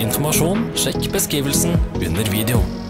Informasjon, sjekk beskrivelsen under videoen.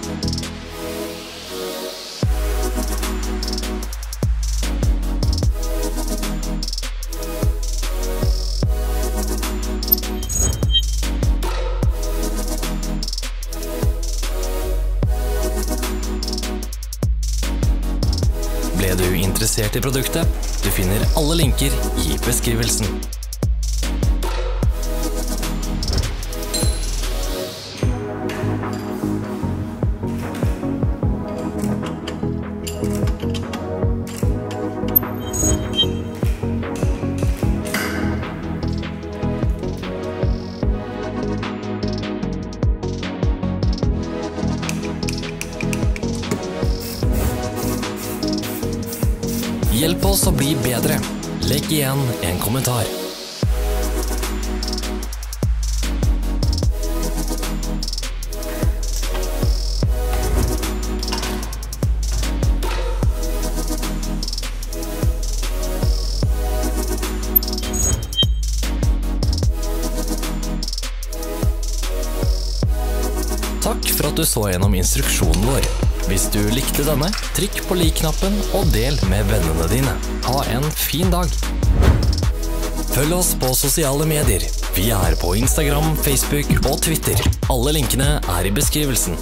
Interessert i produktet? Du finner alle linker i beskrivelsen. Hjelp oss å bli bedre. Legg igjen en kommentar. Takk for at du så gjennom instruksjonen vår. Hvis du likte denne, trykk på lik-knappen og del med vennene dine. Ha en fin dag! Følg oss på sosiale medier. Vi er på Instagram, Facebook og Twitter. Alle linkene er i beskrivelsen.